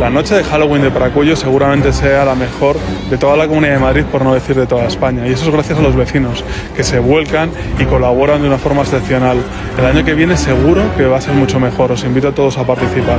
La noche de Halloween de Paracuello seguramente sea la mejor de toda la Comunidad de Madrid, por no decir de toda España. Y eso es gracias a los vecinos, que se vuelcan y colaboran de una forma excepcional. El año que viene seguro que va a ser mucho mejor. Os invito a todos a participar.